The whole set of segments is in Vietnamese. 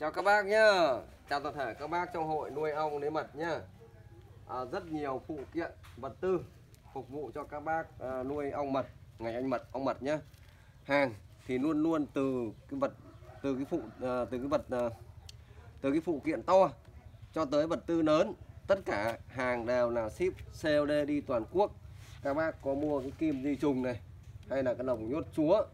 Chào các bác nhá. Chào toàn thể các bác trong hội nuôi ong lấy mật nhá. À, Rất nhiều phụ kiện vật tư Phục vụ cho các bác à, nuôi ong mật Ngày anh mật, ong mật nhá. Hàng thì luôn luôn từ cái vật Từ cái phụ à, từ cái vật à, Từ cái phụ kiện to Cho tới vật tư lớn. Tất cả hàng đều là ship COD đi toàn quốc. Các bác có mua cái kim di trùng này Hay là cái lồng nhốt chúa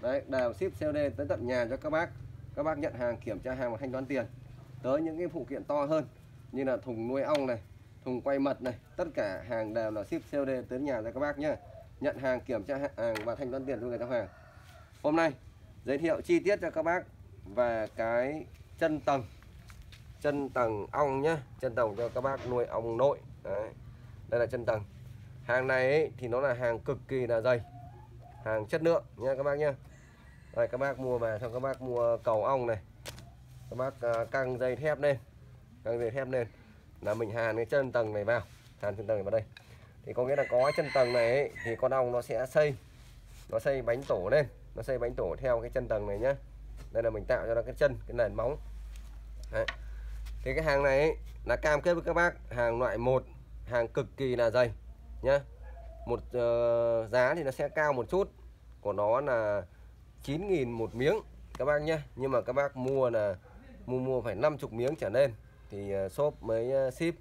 Đấy, đều ship COD tới tận nhà cho các bác các bác nhận hàng kiểm tra hàng và thanh toán tiền. Tới những cái phụ kiện to hơn như là thùng nuôi ong này thùng quay mật này tất cả hàng đều là ship COD tới nhà cho các bác nhé nhận hàng kiểm tra hàng và thanh toán tiền cho người giao hàng. Hôm nay giới thiệu chi tiết cho các bác về cái chân tầng chân tầng ong nhá. Chân tầng cho các bác nuôi ong nội. Đấy. đây là chân tầng. Hàng này ấy, thì nó là hàng cực kỳ là dày hàng chất lượng nha các bác nhé đây các bác mua về xong các bác mua cầu ong này. Các bác à, căng dây thép lên. Căng dây thép lên. Là mình hàn cái chân tầng này vào. Hàn chân tầng này vào đây. Thì có nghĩa là có chân tầng này ấy, thì con ong nó sẽ xây. Nó xây bánh tổ lên. Nó xây bánh tổ theo cái chân tầng này nhá. Đây là mình tạo cho nó cái chân cái nền móng. Đấy. thì cái hàng này ấy, là cam kết với các bác hàng loại một hàng cực kỳ là dày nhá. Một uh, giá thì nó sẽ cao một chút. Của nó là 9.000 một miếng các bác nhé. Nhưng mà các bác mua là mua mua phải 50 miếng trở lên. Thì à, shop mới à, ship.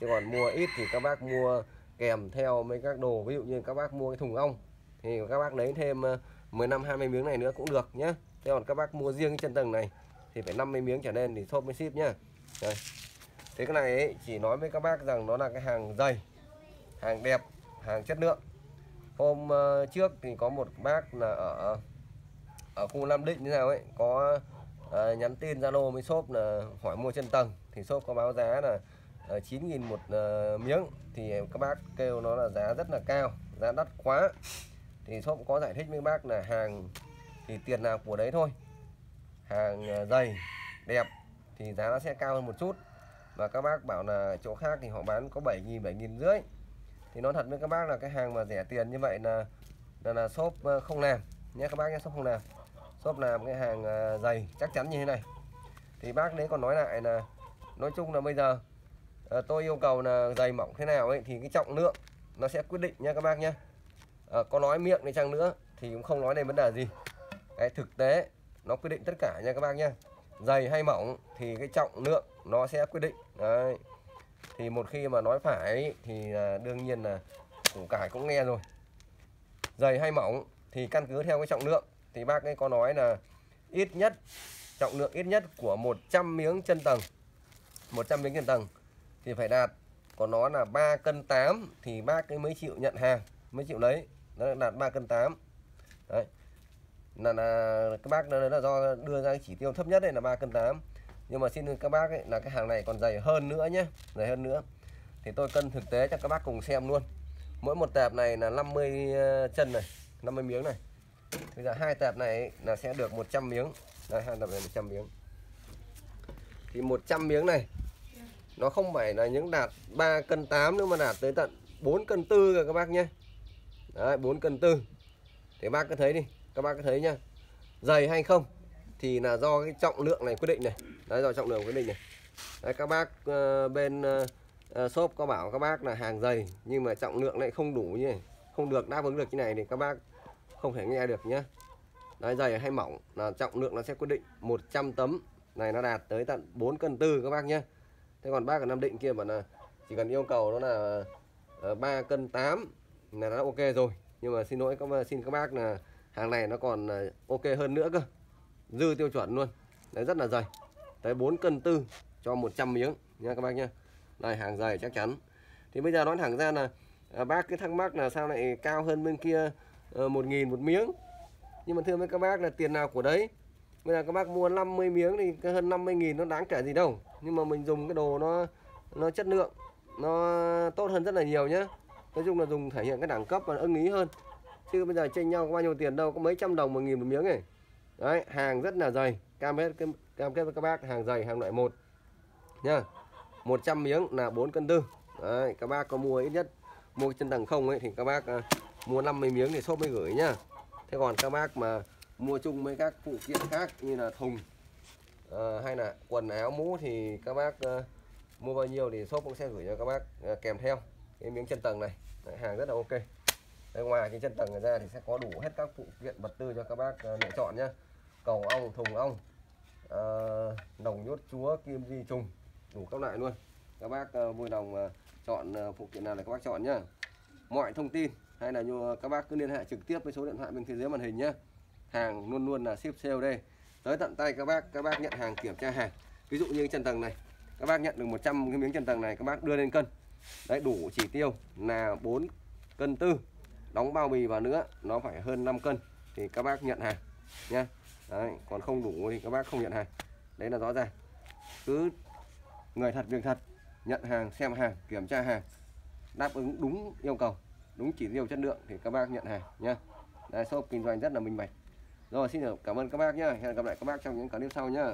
Chứ còn mua ít thì các bác mua kèm theo mấy các đồ. Ví dụ như các bác mua cái thùng ong thì các bác lấy thêm à, 15 20 miếng này nữa cũng được nhé. Thế còn các bác mua riêng cái chân tầng này thì phải 50 miếng trở lên thì shop mới ship nhá. Đây. thế cái này ấy, chỉ nói với các bác rằng nó là cái hàng dày hàng đẹp hàng chất lượng. Hôm trước thì có một bác là ở ở khu Nam Định như nào ấy có à, nhắn tin Zalo với shop là hỏi mua chân tầng. Thì shop có báo giá là ờ, à, 9.000 một à, miếng. Thì các bác kêu nó là giá rất là cao giá đắt quá. Thì shop có giải thích với bác là hàng thì tiền nào của đấy thôi. Hàng dày đẹp thì giá nó sẽ cao hơn một chút. Và các bác bảo là chỗ khác thì họ bán có 7.000 7.000 rưỡi. Thì nó thật với các bác là cái hàng mà rẻ tiền như vậy là là, là shop không làm nhé các bác nhé shop không làm. Shop làm cái hàng ờ, dày chắc chắn như thế này. Thì bác đấy còn nói lại là nói chung là bây giờ à, tôi yêu cầu là dày mỏng thế nào ấy thì cái trọng lượng nó sẽ quyết định nha các bác nhé. À, có nói miệng đi chăng nữa thì cũng không nói đến vấn đề gì. Cái thực tế nó quyết định tất cả nha các bác nhé. Dày hay mỏng thì cái trọng lượng nó sẽ quyết định. Đấy. Thì một khi mà nói phải thì đương nhiên là củ cải cũng nghe rồi. Dày hay mỏng thì căn cứ theo cái trọng lượng thì bác ấy có nói là ít nhất trọng lượng ít nhất của 100 miếng chân tầng 100 miếng chân tầng thì phải đạt còn nó là 3 cân 8 thì bác ấy mới chịu nhận hàng mới chịu lấy. Nó đạt 3 cân 8 đấy. Là, là các bác đó là do đưa ra cái chỉ tiêu thấp nhất đây là 3 cân 8 nhưng mà xin các bác ấy là cái hàng này còn dày hơn nữa nhé dày hơn nữa. Thì tôi cân thực tế cho các bác cùng xem luôn. Mỗi một tẹp này là 50 ờ, chân này. 50 miếng này. Bây giờ hai tẹp này là sẽ được 100 miếng. Đây hai tẹp này 100 miếng. Thì 100 miếng này nó không phải là những đạt 3 cân 8 nữa mà đạt tới tận 4 cân tư rồi các bác nhé. Đấy 4 cân tư. Thì bác cứ thấy đi các bác cứ thấy nhá. Dày hay không thì là do cái trọng lượng này quyết định này. Đấy do trọng lượng quyết định này. Đấy, các bác uh, bên uh, shop có bảo các bác là hàng dày nhưng mà trọng lượng lại không đủ như này không được đáp ứng được như này thì các bác không thể nghe được nhé Đấy, dày hay mỏng là trọng lượng nó sẽ quyết định. 100 tấm này nó đạt tới tận 4 cân tư các bác nhé thế còn bác ở Nam Định kia bảo là chỉ cần yêu cầu nó là ờ, 3 cân 8 là nó ok rồi. Nhưng mà xin lỗi các xin các bác là hàng này nó còn ờ, ok hơn nữa cơ. Dư tiêu chuẩn luôn. Đấy rất là dày. Tới 4 cân tư cho 100 miếng nha các bác nhé Này hàng dày chắc chắn. Thì bây giờ nói thẳng ra là ờ, bác cái thắc mắc là sao lại cao hơn bên kia Ờ, một nghìn một miếng. Nhưng mà thưa với các bác là tiền nào của đấy? Bây giờ các bác mua 50 miếng thì hơn 50 nghìn nó đáng kể gì đâu. Nhưng mà mình dùng cái đồ nó nó chất lượng, nó tốt hơn rất là nhiều nhé nói chung là dùng thể hiện cái đẳng cấp và ưng ý hơn. Chứ bây giờ tranh nhau có bao nhiêu tiền đâu, có mấy trăm đồng một nghìn một miếng này đấy, hàng rất là dày. Cam kết cam kết với các bác, hàng dày, hàng loại một. Nha 100 miếng là 4 cân tư. Đấy, các bác có mua ít nhất mua chân tầng không ấy, thì các bác à, mua 50 miếng thì shop mới gửi nhá. Thế còn các bác mà mua chung với các phụ kiện khác như là thùng uh, hay là quần áo mũ thì các bác uh, mua bao nhiêu thì shop cũng sẽ gửi cho các bác uh, kèm theo cái miếng chân tầng này. Đấy, hàng rất là ok. Đấy, ngoài cái chân tầng này ra thì sẽ có đủ hết các phụ kiện vật tư cho các bác uh, lựa chọn nhá. cầu ong thùng ong uh, nòng nhốt chúa kim di trùng đủ các loại luôn. Các bác uh, vui lòng uh, chọn uh, phụ kiện nào là các bác chọn nhá mọi thông tin hay là như các bác cứ liên hệ trực tiếp với số điện thoại bên phía dưới màn hình nhé. Hàng luôn luôn là ship COD tới tận tay các bác các bác nhận hàng kiểm tra hàng. Ví dụ như chân tầng này các bác nhận được 100 cái miếng chân tầng này các bác đưa lên cân. Đấy đủ chỉ tiêu là 4 cân tư. Đóng bao bì vào nữa nó phải hơn 5 cân thì các bác nhận hàng nhé. đấy, còn không đủ thì các bác không nhận hàng. Đấy là rõ ràng. Cứ người thật việc thật nhận hàng xem hàng kiểm tra hàng đáp ứng đúng yêu cầu, đúng chỉ tiêu chất lượng thì các bác nhận hàng nha đây, shop kinh doanh rất là minh bạch. Rồi, xin cảm ơn các bác nhé hẹn gặp lại các bác trong những clip sau nhé